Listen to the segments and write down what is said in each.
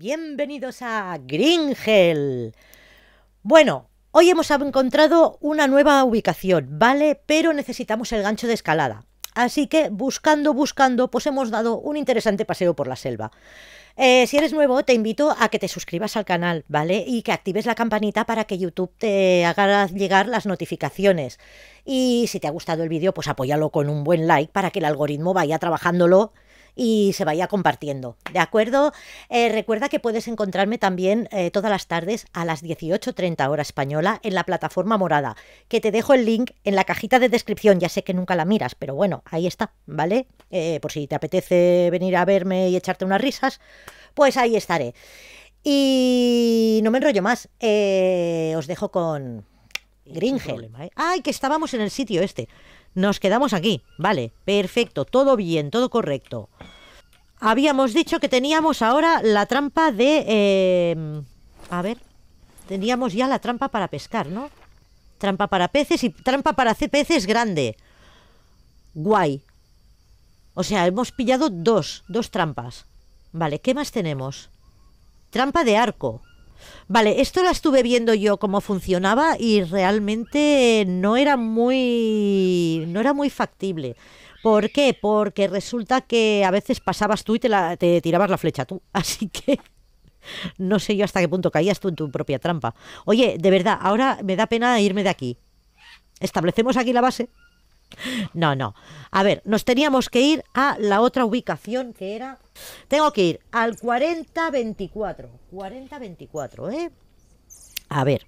Bienvenidos a Gringel. Bueno, hoy hemos encontrado una nueva ubicación, ¿vale? Pero necesitamos el gancho de escalada. Así que buscando, buscando, pues hemos dado un interesante paseo por la selva. Eh, si eres nuevo, te invito a que te suscribas al canal, ¿vale? Y que actives la campanita para que YouTube te haga llegar las notificaciones. Y si te ha gustado el vídeo, pues apóyalo con un buen like para que el algoritmo vaya trabajándolo y se vaya compartiendo. ¿De acuerdo? Eh, recuerda que puedes encontrarme también eh, todas las tardes a las 18.30 hora española en la plataforma morada, que te dejo el link en la cajita de descripción. Ya sé que nunca la miras, pero bueno, ahí está, ¿vale? Eh, por si te apetece venir a verme y echarte unas risas, pues ahí estaré. Y no me enrollo más. os dejo con Gringel. Ay, que estábamos en el sitio este. Nos quedamos aquí. Vale, perfecto, todo bien, todo correcto. Habíamos dicho que teníamos ahora la trampa de... Eh, a ver, teníamos ya la trampa para pescar, ¿no? Trampa para peces y trampa para peces grande. Guay. O sea, hemos pillado dos, dos trampas. Vale, ¿qué más tenemos? Trampa de arco. Vale, esto la estuve viendo yo cómo funcionaba y realmente no era muy no era muy factible. ¿Por qué? Porque resulta que a veces pasabas tú y te, la, te tirabas la flecha tú. Así que no sé yo hasta qué punto caías tú en tu propia trampa. Oye, de verdad, ahora me da pena irme de aquí. Establecemos aquí la base. No, no. A ver, nos teníamos que ir a la otra ubicación que era... Tengo que ir al 4024. 4024, ¿eh? A ver.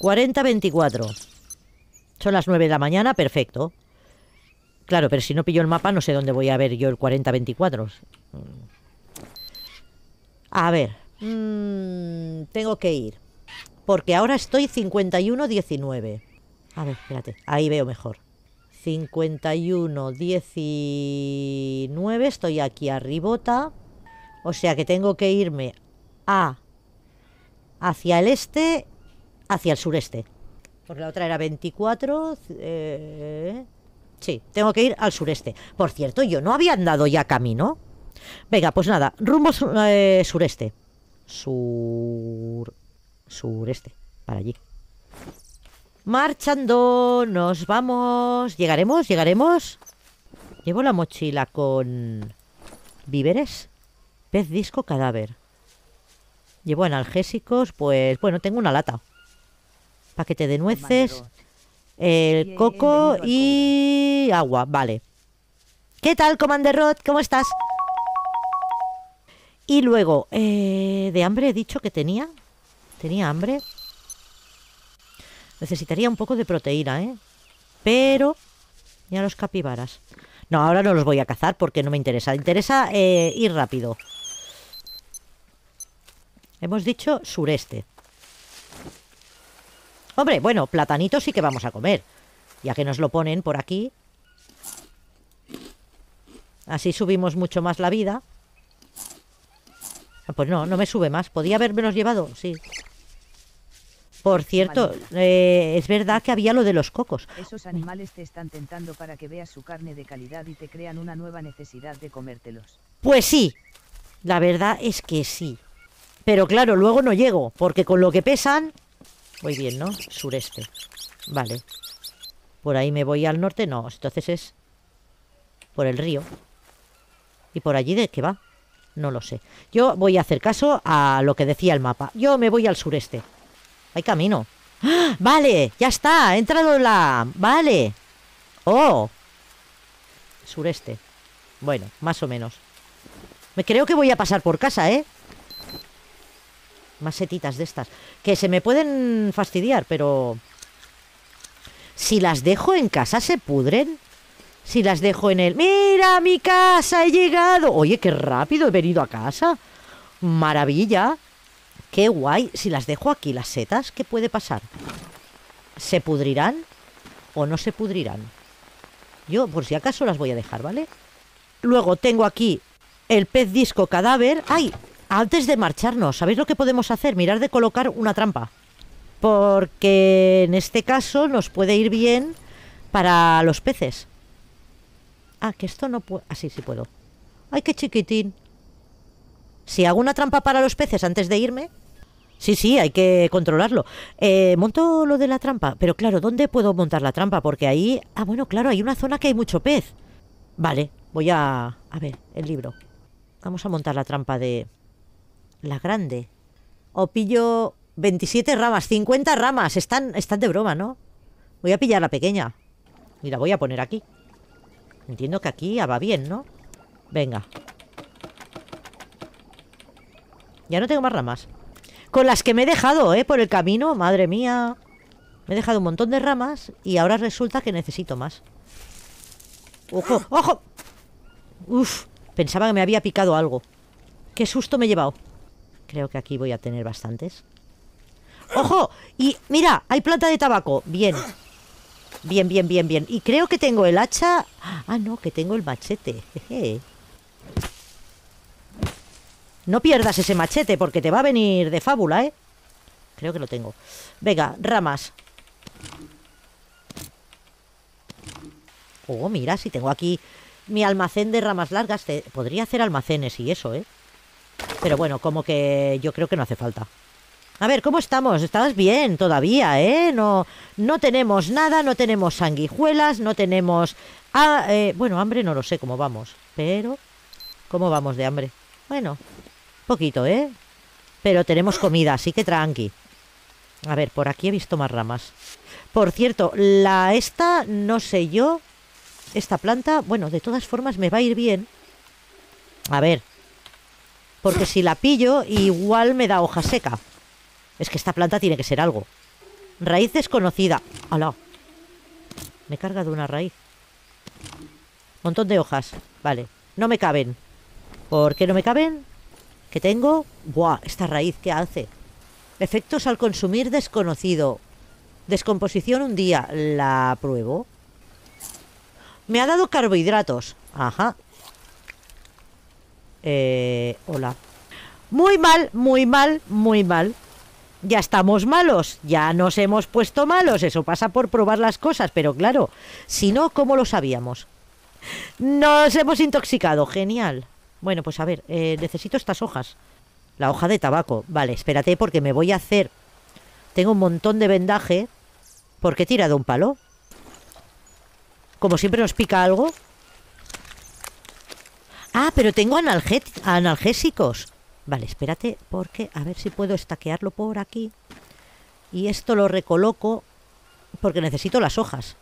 4024. Son las 9 de la mañana, perfecto. Claro, pero si no pillo el mapa no sé dónde voy a ver yo el 4024. A ver. Mmm, tengo que ir. Porque ahora estoy 5119. A ver, espérate. Ahí veo mejor. 51, 19, estoy aquí arribota. O sea que tengo que irme a hacia el este, hacia el sureste. Porque la otra era 24. Eh, sí, tengo que ir al sureste. Por cierto, yo no había andado ya camino. Venga, pues nada, rumbo eh, sureste. Sur... Sureste, para allí. Marchando, nos vamos. ¿Llegaremos? ¿Llegaremos? Llevo la mochila con víveres, pez disco, cadáver. Llevo analgésicos, pues bueno, tengo una lata. Paquete de nueces, el coco y agua, vale. ¿Qué tal, Commander Rod? ¿Cómo estás? Y luego, eh, de hambre he dicho que tenía. ¿Tenía hambre? Necesitaría un poco de proteína, ¿eh? Pero... Ya los capibaras. No, ahora no los voy a cazar porque no me interesa. Interesa eh, ir rápido. Hemos dicho sureste. Hombre, bueno, platanitos sí que vamos a comer. Ya que nos lo ponen por aquí. Así subimos mucho más la vida. Ah, pues no, no me sube más. ¿Podía haberme llevado? Sí. Por cierto, eh, es verdad que había lo de los cocos. Esos animales te están tentando para que veas su carne de calidad y te crean una nueva necesidad de comértelos. Pues sí, la verdad es que sí. Pero claro, luego no llego, porque con lo que pesan... Muy bien, ¿no? Sureste. Vale. Por ahí me voy al norte, no, entonces es por el río. ¿Y por allí de qué va? No lo sé. Yo voy a hacer caso a lo que decía el mapa. Yo me voy al sureste. Hay camino. ¡Ah! Vale, ya está. Entrado la... Vale. Oh. Sureste. Bueno, más o menos. Me creo que voy a pasar por casa, ¿eh? Más setitas de estas. Que se me pueden fastidiar, pero... Si las dejo en casa, ¿se pudren? Si las dejo en el... ¡Mira, mi casa! ¡He llegado! Oye, qué rápido he venido a casa. Maravilla. Qué guay. Si las dejo aquí, las setas, ¿qué puede pasar? ¿Se pudrirán o no se pudrirán? Yo, por si acaso, las voy a dejar, ¿vale? Luego tengo aquí el pez disco cadáver. ¡Ay! Antes de marcharnos, ¿sabéis lo que podemos hacer? Mirar de colocar una trampa. Porque en este caso nos puede ir bien para los peces. Ah, que esto no puede... Así ah, sí puedo. ¡Ay, qué chiquitín! Si hago una trampa para los peces antes de irme... Sí, sí, hay que controlarlo. Eh, monto lo de la trampa, pero claro, ¿dónde puedo montar la trampa? Porque ahí... Ah, bueno, claro, hay una zona que hay mucho pez. Vale, voy a... A ver, el libro. Vamos a montar la trampa de... La grande. O pillo 27 ramas, 50 ramas. Están, están de broma, ¿no? Voy a pillar la pequeña. Mira, voy a poner aquí. Entiendo que aquí ya va bien, ¿no? Venga. Ya no tengo más ramas. Con las que me he dejado, ¿eh? Por el camino. Madre mía. Me he dejado un montón de ramas y ahora resulta que necesito más. ¡Ojo! ¡Ojo! Uf, pensaba que me había picado algo. Qué susto me he llevado. Creo que aquí voy a tener bastantes. ¡Ojo! Y mira, hay planta de tabaco. Bien. Bien, bien, bien, bien. Y creo que tengo el hacha... Ah, no, que tengo el machete. No pierdas ese machete porque te va a venir de fábula, ¿eh? Creo que lo tengo. Venga, ramas. Oh, mira, si tengo aquí mi almacén de ramas largas. Podría hacer almacenes y eso, ¿eh? Pero bueno, como que yo creo que no hace falta. A ver, ¿cómo estamos? Estamos bien todavía, ¿eh? No, no tenemos nada, no tenemos sanguijuelas, no tenemos... Ah, eh, bueno, hambre no lo sé cómo vamos, pero... ¿Cómo vamos de hambre? Bueno, poquito, ¿eh? Pero tenemos comida, así que tranqui. A ver, por aquí he visto más ramas. Por cierto, la esta, no sé yo... Esta planta, bueno, de todas formas me va a ir bien. A ver. Porque si la pillo, igual me da hoja seca. Es que esta planta tiene que ser algo. Raíz desconocida. ¡Hala! Me he cargado una raíz. Montón de hojas. Vale. No me caben. ¿Por qué no me caben? ¿Qué tengo? ¡Buah! Esta raíz, ¿qué hace? Efectos al consumir desconocido. Descomposición un día. ¿La pruebo? Me ha dado carbohidratos. Ajá. Eh, hola. Muy mal, muy mal, muy mal ya estamos malos, ya nos hemos puesto malos, eso pasa por probar las cosas, pero claro, si no, ¿cómo lo sabíamos? Nos hemos intoxicado, genial. Bueno, pues a ver, eh, necesito estas hojas. La hoja de tabaco. Vale, espérate porque me voy a hacer... Tengo un montón de vendaje. porque he tirado un palo? Como siempre nos pica algo. Ah, pero tengo analgésicos. Vale, espérate, porque a ver si puedo estaquearlo por aquí. Y esto lo recoloco porque necesito las hojas.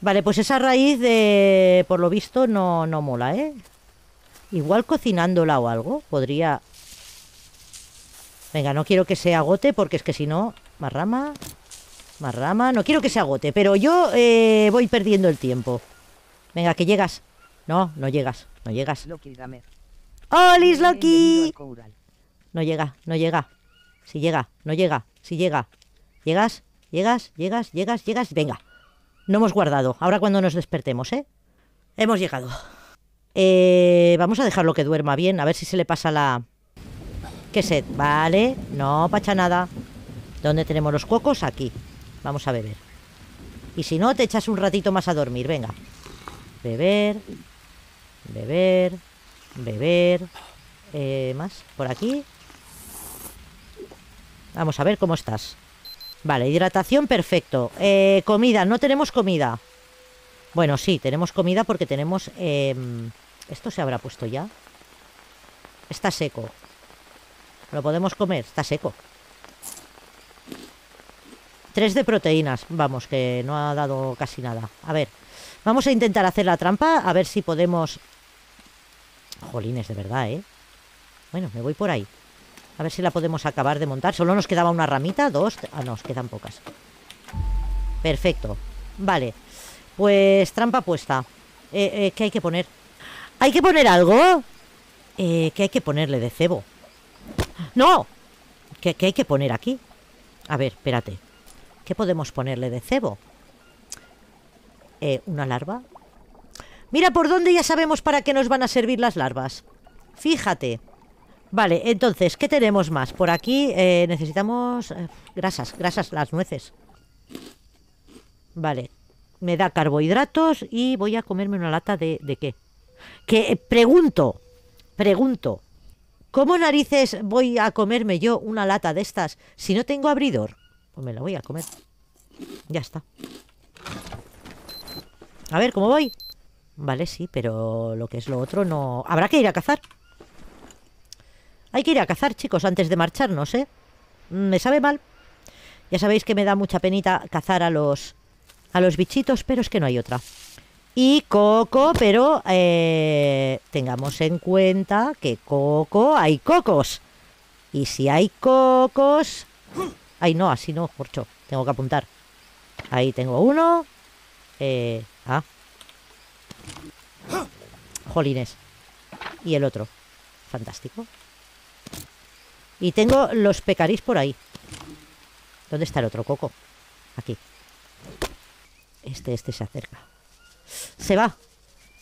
Vale, pues esa raíz de... por lo visto no, no mola, ¿eh? Igual cocinándola o algo, podría... Venga, no quiero que se agote porque es que si no... Más rama... Más rama... No quiero que se agote, pero yo eh, voy perdiendo el tiempo. Venga, que llegas. No, no llegas, no llegas. Loki ¡Olis, Loki! No llega, no llega. Si llega, no llega, si llega. ¿Llegas? ¿Llegas? ¿Llegas? ¿Llegas? ¿Llegas? Venga. No hemos guardado. Ahora cuando nos despertemos, ¿eh? Hemos llegado. Eh, vamos a dejarlo que duerma bien. A ver si se le pasa la... ¿Qué sed? Vale. No pacha nada. ¿Dónde tenemos los cocos? Aquí. Vamos a beber. Y si no, te echas un ratito más a dormir. Venga. Beber. Beber. Beber. Eh, más. Por aquí. Vamos a ver cómo estás. Vale, hidratación, perfecto. Eh, comida, no tenemos comida. Bueno, sí, tenemos comida porque tenemos... Em, ¿Esto se habrá puesto ya? Está seco. ¿Lo podemos comer? Está seco. Tres de proteínas. Vamos, que no ha dado casi nada. A ver, vamos a intentar hacer la trampa. A ver si podemos... Jolines, de verdad, ¿eh? Bueno, me voy por ahí. A ver si la podemos acabar de montar. Solo nos quedaba una ramita, dos... Ah, no, nos quedan pocas. Perfecto. Vale. Pues trampa puesta. Eh, eh, ¿Qué hay que poner? ¿Hay que poner algo? Eh, ¿Qué hay que ponerle de cebo? ¡No! ¿Qué, ¿Qué hay que poner aquí? A ver, espérate. ¿Qué podemos ponerle de cebo? ¿Una larva? Mira por dónde ya sabemos para qué nos van a servir las larvas. Fíjate. Vale, entonces, ¿qué tenemos más? Por aquí necesitamos eh, grasas, grasas, las nueces. Vale, me da carbohidratos y voy a comerme una lata de, de qué. Que eh, pregunto, pregunto, ¿Cómo narices voy a comerme yo una lata de estas si no tengo abridor? Pues me la voy a comer. Ya está. A ver, ¿cómo voy? Vale, sí, pero lo que es lo otro no... Habrá que ir a cazar. Hay que ir a cazar, chicos, antes de marcharnos, ¿eh? Me sabe mal. Ya sabéis que me da mucha penita cazar a los... A los bichitos, pero es que no hay otra. Y Coco, pero eh, tengamos en cuenta que Coco hay cocos. Y si hay cocos... Ay, no, así no, corcho. Tengo que apuntar. Ahí tengo uno. Eh, ah. Jolines. Y el otro. Fantástico. Y tengo los pecarís por ahí. ¿Dónde está el otro coco? Aquí. Este, este se acerca. Se va.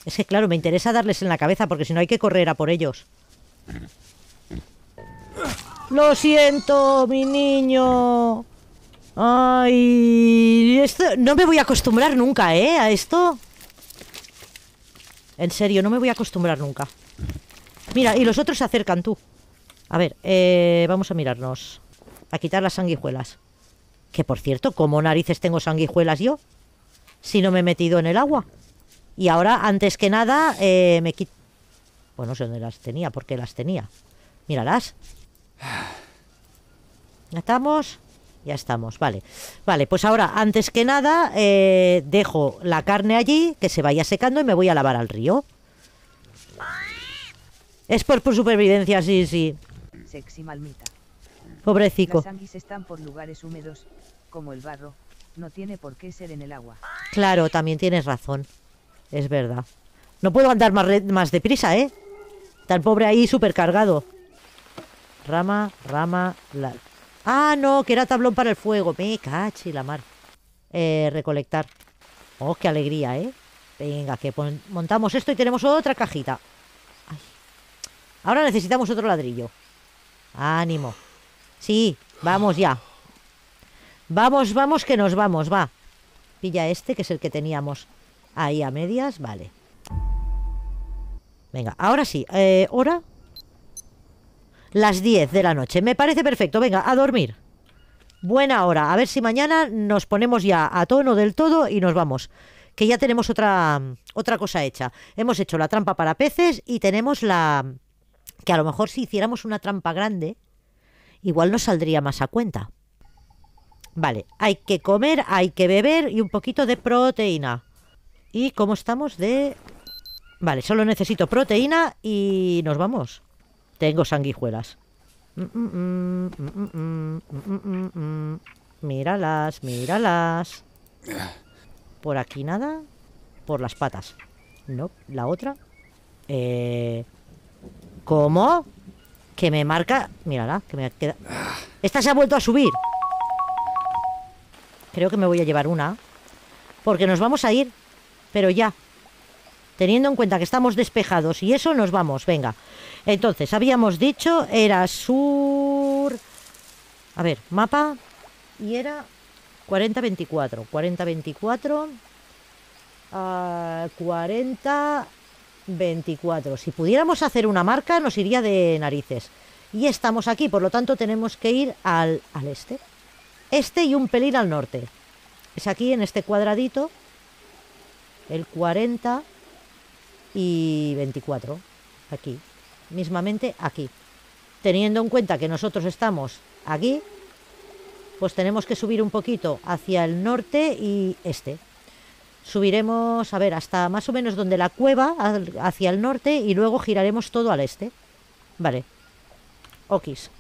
Es que claro, me interesa darles en la cabeza porque si no hay que correr a por ellos. Lo siento, mi niño. Ay, esto no me voy a acostumbrar nunca, ¿eh? A esto. En serio, no me voy a acostumbrar nunca. Mira, y los otros se acercan tú. A ver, eh, vamos a mirarnos. A quitar las sanguijuelas. Que por cierto, ¿cómo narices tengo sanguijuelas yo? Si no me he metido en el agua. Y ahora, antes que nada, eh, me quito... Bueno, no sé dónde las tenía, porque las tenía. Míralas. ¿Ya estamos? Ya estamos, vale. Vale, pues ahora, antes que nada, eh, dejo la carne allí, que se vaya secando y me voy a lavar al río. Es por, por supervivencia, sí, sí. Sexy malmita. Pobrecico. Las están por lugares húmedos, como el barro. No tiene por qué ser en el agua. Claro, también tienes razón. Es verdad. No puedo andar más, más deprisa, ¿eh? Tan pobre ahí supercargado. Rama, rama, la... Ah, no, que era tablón para el fuego. Me cachi la mar. Eh, recolectar. Oh, qué alegría, ¿eh? Venga, que montamos esto y tenemos otra cajita. Ahora necesitamos otro ladrillo. Ánimo. Sí, vamos ya. Vamos, vamos, que nos vamos, va. Pilla este, que es el que teníamos ahí a medias, vale. Venga, ahora sí, eh, hora. Las 10 de la noche, me parece perfecto, venga, a dormir. Buena hora, a ver si mañana nos ponemos ya a tono del todo y nos vamos. Que ya tenemos otra, otra cosa hecha. Hemos hecho la trampa para peces y tenemos la... Que a lo mejor si hiciéramos una trampa grande, igual nos saldría más a cuenta. Vale, hay que comer, hay que beber y un poquito de proteína. ¿Y cómo estamos de...? Vale, solo necesito proteína y nos vamos. Tengo sanguijuelas. Mm mm mm, mm, mm, mm, míralas, míralas. Por aquí nada. Por las patas. No, la otra. Eh... ¿Cómo? Que me marca... Mírala, que me queda... Esta se ha vuelto a subir. Creo que me voy a llevar una. Porque nos vamos a ir. Pero ya. Teniendo en cuenta que estamos despejados y eso, nos vamos. Venga. Entonces, habíamos dicho, era sur... A ver, mapa. Y era 40-24. 40-24. ah, 40-24. Si pudiéramos hacer una marca, nos iría de narices. Y estamos aquí, por lo tanto, tenemos que ir al, al este. Este y un pelín al norte. Es aquí, en este cuadradito. El 40 y 24. Aquí. Mismamente aquí. Teniendo en cuenta que nosotros estamos aquí, pues tenemos que subir un poquito hacia el norte y este. Subiremos, a ver, hasta más o menos donde la cueva, hacia el norte, y luego giraremos todo al este. Vale. Okis.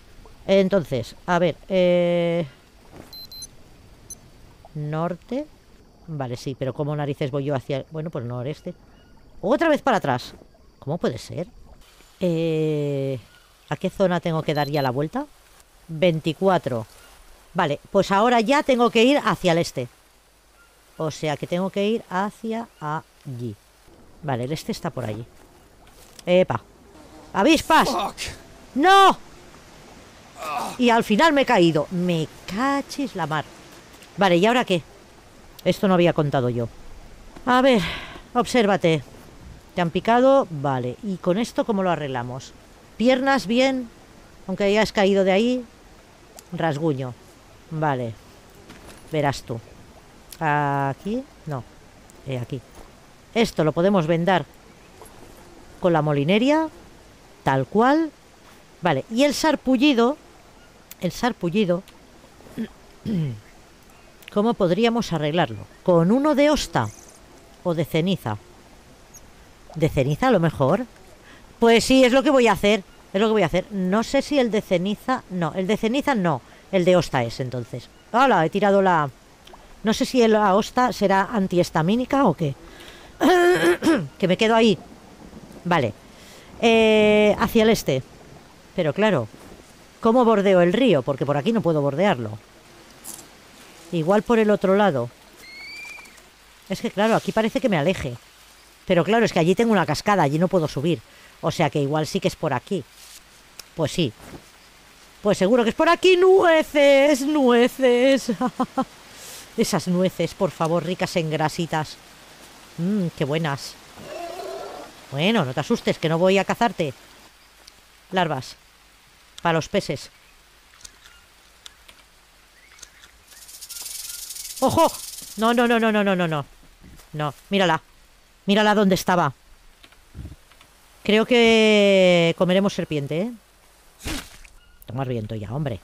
Entonces, a ver, eh... Norte. Vale, sí, pero ¿cómo narices voy yo hacia... Bueno, pues noreste. Otra vez para atrás. ¿Cómo puede ser? Eh... ¿A qué zona tengo que dar ya la vuelta? 24. Vale, pues ahora ya tengo que ir hacia el este. O sea que tengo que ir hacia allí. Vale, el este está por allí. ¡Epa! ¡Avispas! ¡No! Y al final me he caído. Me cachis la mar. Vale, ¿y ahora qué? Esto no había contado yo. A ver, obsérvate. ¿Te han picado? Vale. ¿Y con esto cómo lo arreglamos? Piernas bien, aunque hayas caído de ahí. Rasguño. Vale. Verás tú. Aquí, no. Eh, aquí. Esto lo podemos vendar con la molinería, tal cual. Vale, y el sarpullido, el sarpullido, ¿cómo podríamos arreglarlo? ¿Con uno de hosta o de ceniza? ¿De ceniza a lo mejor? Pues sí, es lo que voy a hacer. Es lo que voy a hacer. No sé si el de ceniza... No, el de ceniza no. El de hosta es entonces. ¡Hala! He tirado la... No sé si la hosta será antihistamínica o qué. que me quedo ahí. Vale. Eh, hacia el este. Pero claro, ¿cómo bordeo el río? Porque por aquí no puedo bordearlo. Igual por el otro lado. Es que claro, aquí parece que me aleje. Pero claro, es que allí tengo una cascada, allí no puedo subir. O sea que igual sí que es por aquí. Pues sí. Pues seguro que es por aquí. Nueces, nueces. Esas nueces, por favor, ricas en grasitas. Mmm, qué buenas. Bueno, no te asustes, que no voy a cazarte. Larvas. Para los peces. ¡Ojo! No, no, no, no, no, no, no, no. No, mírala. Mírala donde estaba. Creo que comeremos serpiente, ¿eh? Tomar viento ya, hombre.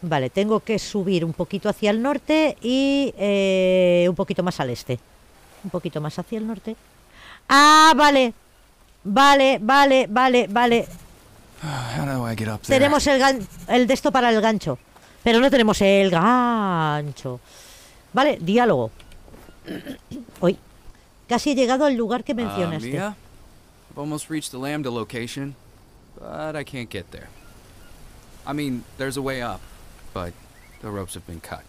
Vale, tengo que subir un poquito hacia el norte y eh, un poquito más al este. Un poquito más hacia el norte. ¡Ah, vale! Vale, vale, vale, vale. Tenemos el, el de esto para el gancho. Pero no tenemos el gancho. Vale, diálogo. Hoy. Casi he llegado al lugar que mencionaste. Uh, Mia, I've almost reached the Lambda location, but I can't get there. I mean, there's a way up, but the ropes have been cut.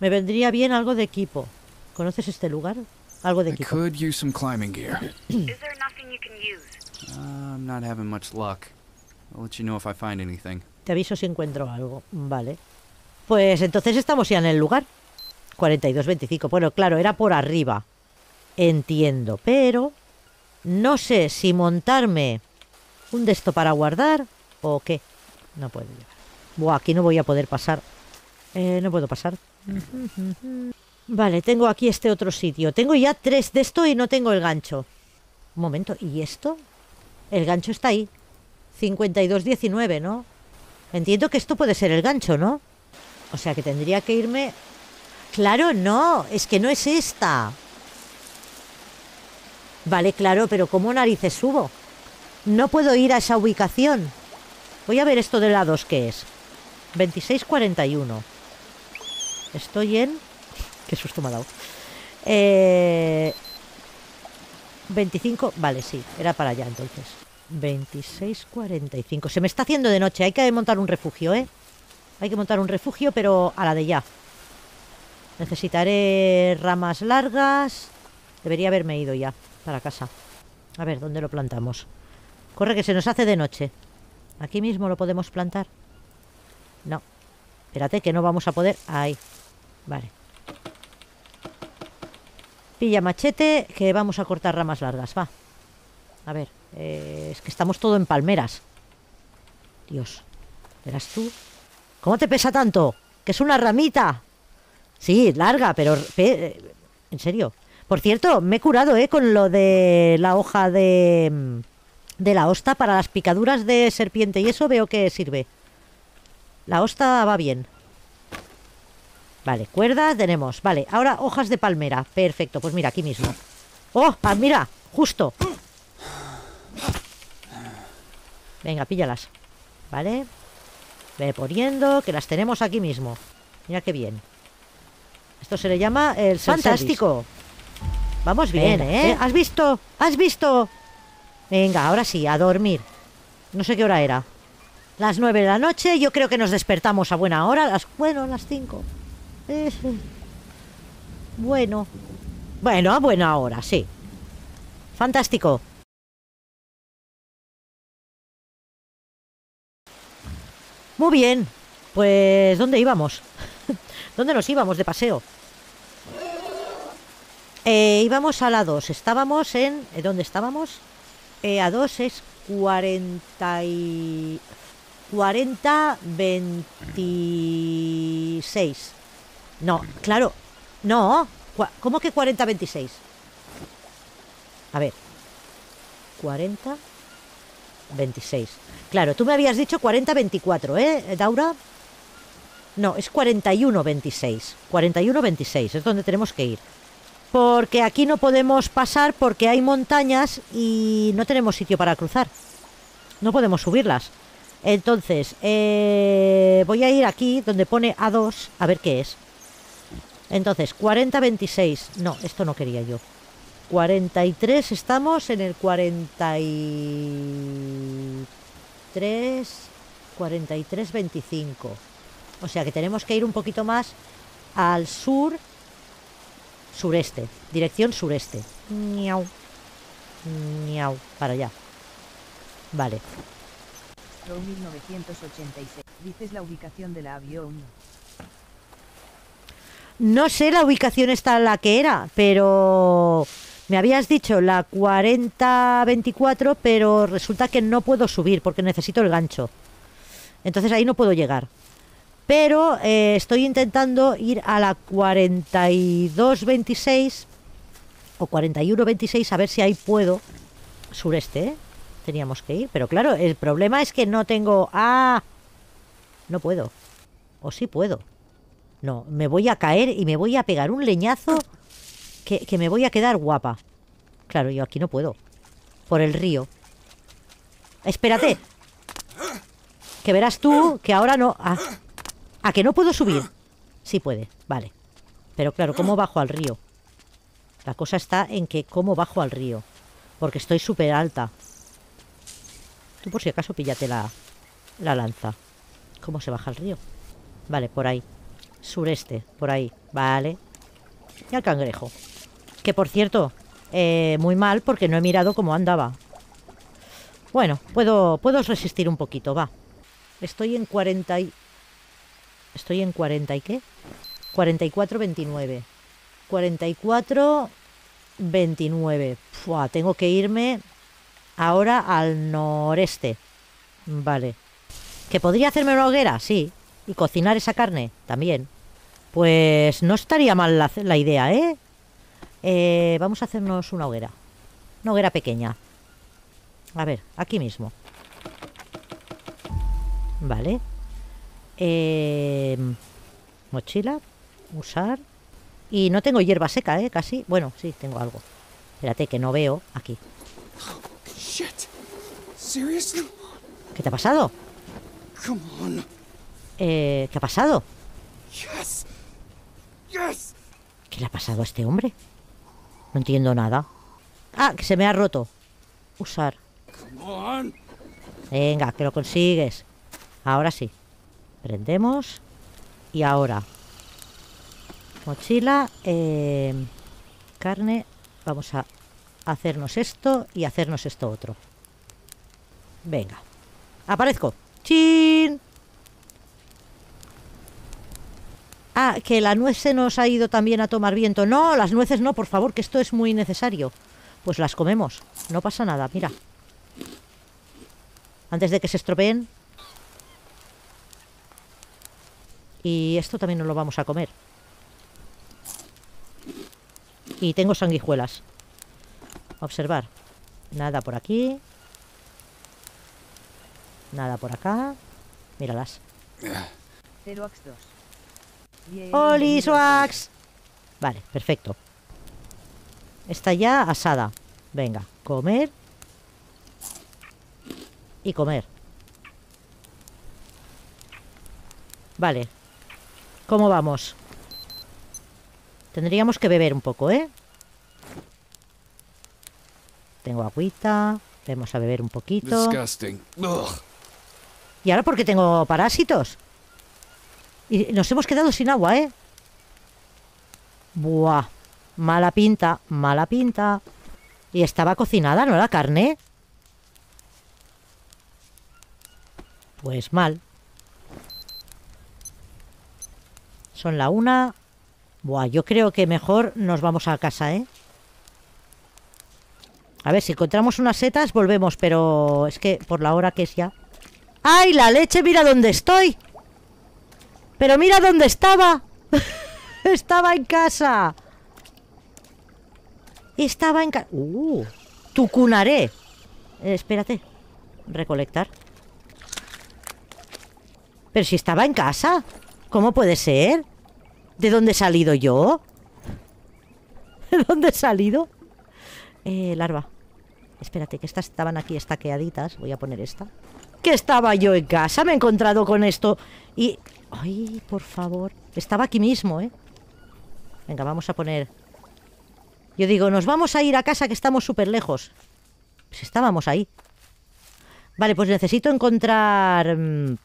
Me vendría bien algo de equipo. ¿Conoces este lugar? Algo de I equipo. could use some climbing gear. Is there nothing you can use? Uh, I'm not having much luck. I'll let you know if I find anything. Te aviso si encuentro algo. Vale. Pues entonces estamos ya en el lugar. 42-25. Bueno, claro, era por arriba. Entiendo. Pero no sé si montarme un de esto para guardar o qué. No puedo llegar. Buah, aquí no voy a poder pasar. Eh, no puedo pasar. Vale, tengo aquí este otro sitio. Tengo ya tres de esto y no tengo el gancho. Un momento, ¿y esto? El gancho está ahí. 52-19, ¿no? Entiendo que esto puede ser el gancho, ¿no? O sea que tendría que irme... Claro, no, es que no es esta. Vale, claro, pero ¿cómo narices subo? No puedo ir a esa ubicación. Voy a ver esto de la 2 qué es. 26-41. Estoy en... Qué susto me ha dado. Eh... 25... Vale, sí, era para allá entonces. 26-45. Se me está haciendo de noche. Hay que montar un refugio, ¿eh? Hay que montar un refugio, pero a la de ya. Necesitaré ramas largas. Debería haberme ido ya para casa. A ver, ¿dónde lo plantamos? Corre que se nos hace de noche. ¿Aquí mismo lo podemos plantar? No. Espérate que no vamos a poder... Ahí. Vale. Pilla machete que vamos a cortar ramas largas. Va. A ver. eh, es que estamos todo en palmeras. Dios. Verás tú. ¿Cómo te pesa tanto? Que es una ramita. Sí, larga, pero... pe- en serio. Por cierto, me he curado, ¿eh? Con lo de la hoja de... De la hosta para las picaduras de serpiente. Y eso veo que sirve. La hosta va bien. Vale, cuerdas tenemos. Vale, ahora hojas de palmera. Perfecto, pues mira, aquí mismo. ¡Oh! ah, mira! Justo. Venga, píllalas. Vale. Ve poniendo, que las tenemos aquí mismo. Mira qué bien. Esto se le llama el fantástico. Vamos bien, Venga, ¿eh? sí. ¿Has visto? ¿Has visto? Venga, ahora sí, a dormir. No sé qué hora era. Las nueve de la noche, yo creo que nos despertamos a buena hora. Las, bueno, las cinco. Eh, bueno. Bueno, a buena hora, sí. Fantástico. Muy bien. Pues, ¿dónde íbamos? ¿Dónde nos íbamos de paseo? Eh, íbamos a la 2. Estábamos en... ¿eh, ¿Dónde estábamos? Eh, a 2 es 40 y... 40, 26. No, claro. No. ¿Cómo que 40, 26? A ver. 40, 26. Claro, tú me habías dicho 40, 24, ¿eh, Daura? No, es 41, 26. 41, 26, es donde tenemos que ir. Porque aquí no podemos pasar porque hay montañas y no tenemos sitio para cruzar. No podemos subirlas. Entonces, eh, voy a ir aquí donde pone A2 a ver qué es. Entonces, 40, 26. No, esto no quería yo. 43, estamos en el 43, 43, 25. O sea que tenemos que ir un poquito más al sur, sureste, dirección sureste. Miau. Miau, para allá. Vale. Row 1986. Dices la ubicación de la avión. No sé la ubicación está la que era, pero me habías dicho la 4024, pero resulta que no puedo subir porque necesito el gancho. Entonces ahí no puedo llegar. Pero eh, estoy intentando ir a la 4226 o 4126 a ver si ahí puedo. Sureste, ¿eh? Teníamos que ir. Pero claro, el problema es que no tengo... Ah, no puedo. O sí puedo. No, me voy a caer y me voy a pegar un leñazo que, me voy a quedar guapa. Claro, yo aquí no puedo. Por el río. Espérate. Que verás tú que ahora no... Ah, ¿A que no puedo subir? Sí puede, vale. Pero claro, ¿cómo bajo al río? La cosa está en que cómo bajo al río. Porque estoy súper alta. Tú por si acaso píllate la, la lanza. ¿Cómo se baja al río? Vale, por ahí. Sureste, por ahí. Vale. Y al cangrejo. Que por cierto, eh, muy mal porque no he mirado cómo andaba. Bueno, puedo, puedo resistir un poquito, va. Estoy en 40 y... Estoy en 40 y qué? 44, 29. 44, 29. Fua, tengo que irme ahora al noreste. Vale. ¿Que podría hacerme una hoguera? Sí. ¿Y cocinar esa carne? También. Pues no estaría mal la, la idea, ¿eh? ¿eh? Vamos a hacernos una hoguera. Una hoguera pequeña. A ver, aquí mismo. Vale. Eh, mochila. Usar. Y no tengo hierba seca, ¿eh? Casi. Bueno, sí, tengo algo. Espérate, que no veo. Aquí. ¿Qué te ha pasado? Eh, ¿Qué ha pasado? ¿Qué le ha pasado a este hombre? No entiendo nada. Ah, que se me ha roto. Usar. Venga, que lo consigues. Ahora sí. Prendemos. Y ahora. Mochila. eh, carne. Vamos a hacernos esto y hacernos esto otro. Venga. Aparezco. ¡Chin! Ah, que la nuez se nos ha ido también a tomar viento. No, las nueces no, por favor, que esto es muy necesario. Pues las comemos. No pasa nada, mira. Antes de que se estropeen. Y esto también nos lo vamos a comer. Y tengo sanguijuelas. Observar. Nada por aquí. Nada por acá. Míralas. Zeroax 2. Bien, ¡Oli, Swax! Vale, perfecto. Está ya asada. Venga, comer. Y comer. Vale. ¿Cómo vamos? Tendríamos que beber un poco, ¿eh? Tengo agüita. Vamos a beber un poquito. Disgusting. Ugh. ¿Y ahora por qué tengo parásitos? Y nos hemos quedado sin agua, ¿eh? Buah. Mala pinta, mala pinta. Y estaba cocinada, ¿no la carne? Pues mal. Son la una Buah, yo creo que mejor nos vamos a casa, ¿eh? A ver, si encontramos unas setas, volvemos, pero es que por la hora que es ya... ¡Ay, la leche! ¡Mira dónde estoy! ¡Pero mira dónde estaba! estaba en casa. Estaba en casa... ¡Uh! Tucunaré. Eh, espérate. Recolectar. Pero si estaba en casa. ¿Cómo puede ser? ¿De dónde he salido yo? ¿De dónde he salido? Eh, larva. Espérate, que estas estaban aquí estaqueaditas. Voy a poner esta. Que estaba yo en casa, me he encontrado con esto. Y... Ay, por favor. Estaba aquí mismo, ¿eh? Venga, vamos a poner... Yo digo, nos vamos a ir a casa que estamos súper lejos. Pues estábamos ahí. Vale, pues necesito encontrar... mm,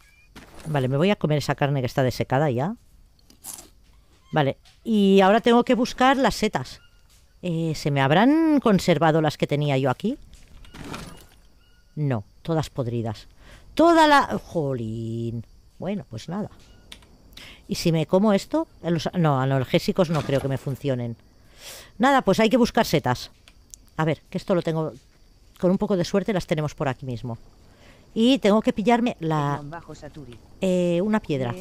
Vale, me voy a comer esa carne que está desecada ya. Vale, y ahora tengo que buscar las setas. Eh, ¿Se me habrán conservado las que tenía yo aquí? No, todas podridas. Toda la... Jolín. Bueno, pues nada. ¿Y si me como esto? Los- No, analgésicos no creo que me funcionen. Nada, pues hay que buscar setas. A ver, que esto lo tengo... Con un poco de suerte las tenemos por aquí mismo. Y tengo que pillarme la... Guión bajo Saturi. eh, una piedra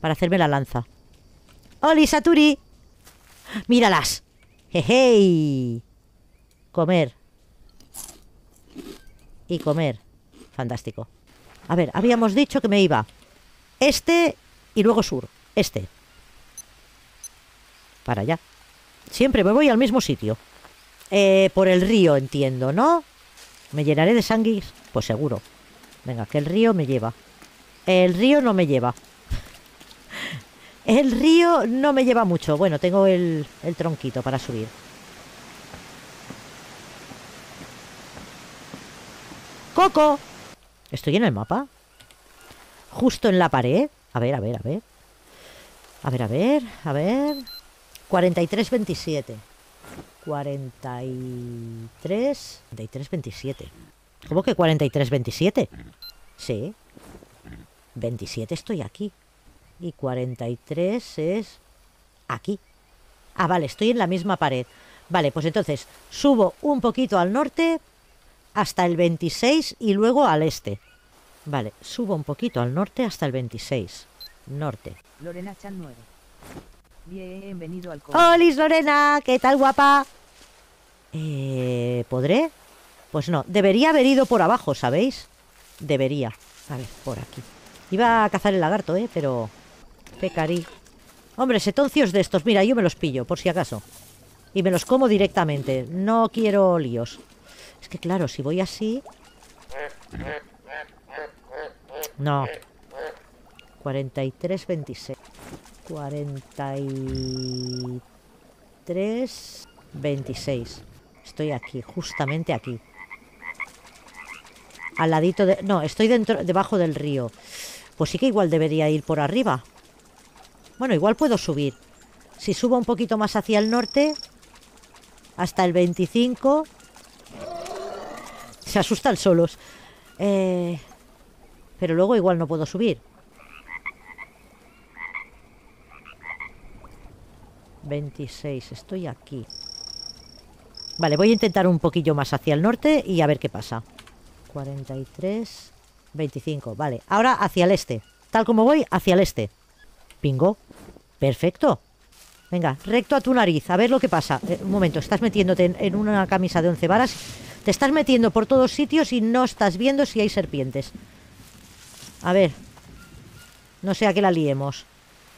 para hacerme la lanza. ¡Oli, Saturi! ¡Míralas! ¡Jejey! Comer. Y comer. Fantástico. A ver, habíamos dicho que me iba este y luego sur. Este. Para allá. Siempre me voy al mismo sitio. Eh, por el río, entiendo, ¿no? ¿Me llenaré de sanguis? Pues seguro. Venga, que el río me lleva. El río no me lleva. El río no me lleva mucho. Bueno, tengo el, el tronquito para subir. ¡Coco! ¿Estoy en el mapa? Justo en la pared. A ver, a ver, a ver. A ver, a ver, a ver. 43-27. 43... 43-27. ¿Cómo que 43-27? Sí. 27 estoy aquí. Y 43 es aquí. Ah, vale, estoy en la misma pared. Vale, pues entonces subo un poquito al norte hasta el 26 y luego al este. Vale, subo un poquito al norte hasta el 26. Norte. Lorena Chan 9. Bienvenido al. ¡Hola, Lorena! ¿Qué tal, guapa? Eh, ¿Podré? Pues no, debería haber ido por abajo, ¿sabéis? Debería. A ver, por aquí. Iba a cazar el lagarto, ¿eh? Pero... Pecarí. Hombre, setoncios de estos. Mira, yo me los pillo, por si acaso. Y me los como directamente. No quiero líos. Es que claro, si voy así... No. 43, 26. 43, 26. Estoy aquí, justamente aquí. Al ladito de... No, estoy dentro, debajo del río. Pues sí que igual debería ir por arriba. Bueno, igual puedo subir. Si subo un poquito más hacia el norte, hasta el 25... Se asustan solos. Eh, pero luego igual no puedo subir. 26, estoy aquí. Vale, voy a intentar un poquillo más hacia el norte y a ver qué pasa. 43, 25, vale. Ahora hacia el este. Tal como voy, hacia el este. Pingo. Perfecto. Venga, recto a tu nariz, a ver lo que pasa. Eh, un momento, estás metiéndote en, en una camisa de 11 varas. Te estás metiendo por todos sitios y no estás viendo si hay serpientes. A ver. No sea que la liemos.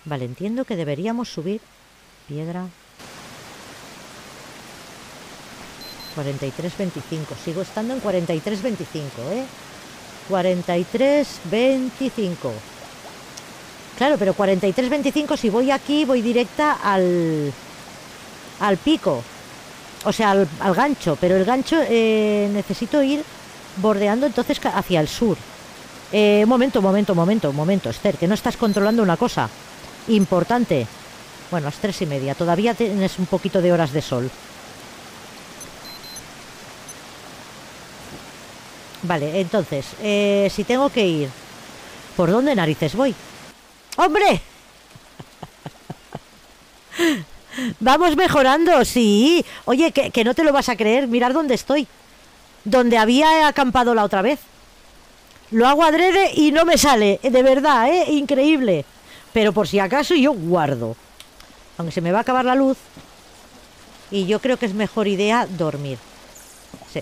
Vale, entiendo que deberíamos subir piedra. 43.25. Sigo estando en 43.25, ¿eh? 43.25. Claro, pero 43.25 si voy aquí voy directa al al pico. O sea, al, al gancho. Pero el gancho eh, necesito ir bordeando entonces hacia el sur. Eh, momento, momento, momento, momento, Esther, que no estás controlando una cosa importante. Bueno, las tres y media. Todavía tienes un poquito de horas de sol. Vale, entonces, eh, si tengo que ir, ¿por dónde narices voy? ¡Hombre! Vamos mejorando, sí. Oye, que, que no te lo vas a creer. Mirad dónde estoy. Donde había acampado la otra vez. Lo hago adrede y no me sale. De verdad, ¿eh? Increíble. Pero por si acaso yo guardo. Aunque se me va a acabar la luz. Y yo creo que es mejor idea dormir. Sí.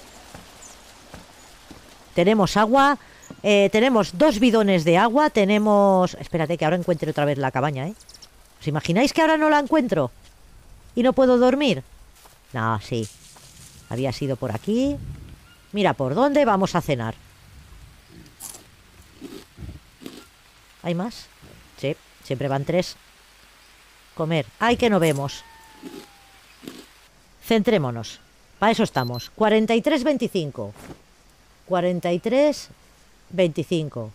Tenemos agua. eh, tenemos dos bidones de agua. Tenemos... Espérate que ahora encuentre otra vez la cabaña, ¿eh? ¿Os imagináis que ahora no la encuentro? ¿Y no puedo dormir? No, sí. Había sido por aquí. Mira, ¿por dónde vamos a cenar? ¿Hay más? Sí, siempre van tres. Comer. ¡Ay, que no vemos! Centrémonos. Para eso estamos. 43-25. 43-25.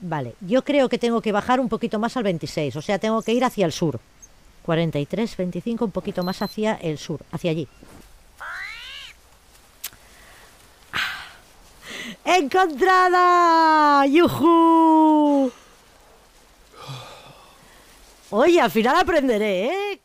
Vale, yo creo que tengo que bajar un poquito más al 26. O sea, tengo que ir hacia el sur. 43-25, un poquito más hacia el sur. Hacia allí. ¡Encontrada! ¡Yujú! Oye, al final aprenderé, ¿eh?